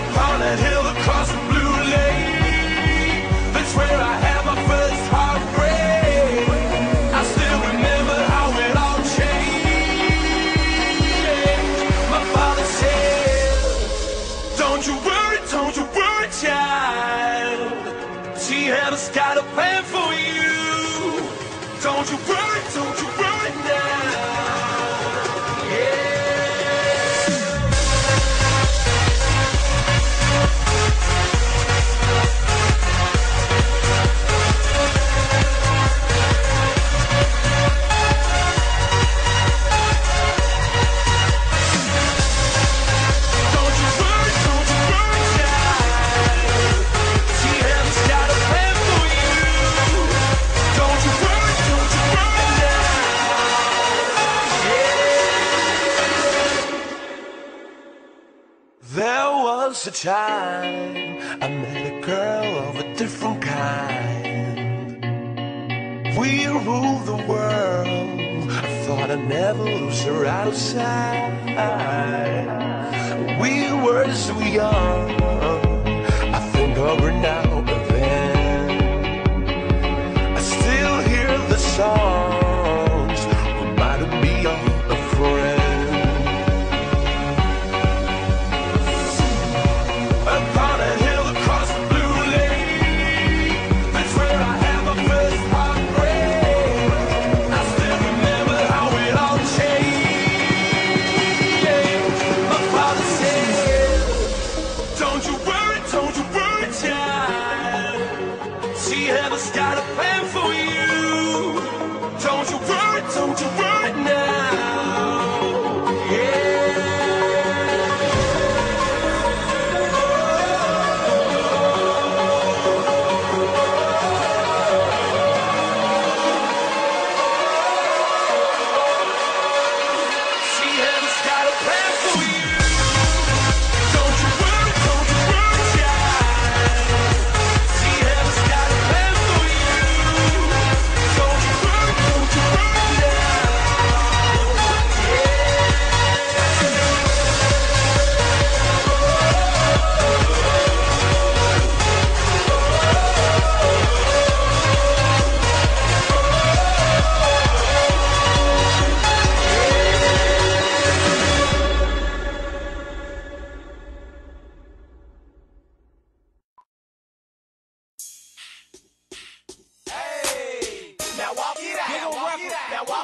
hill across the blue lake. That's where I had my first heartbreak. I still remember how it all changed. My father said, Don't you worry, don't you worry, child. She has got a plan for once a time I met a girl of a different kind. We ruled the world. I thought I'd never lose her out of sight. We were so young. I think over now.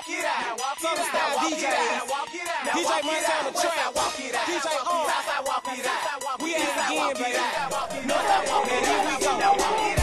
walk it out. Southern DJ. DJ Montana Trap. DJ R. We at again, baby. And here we go.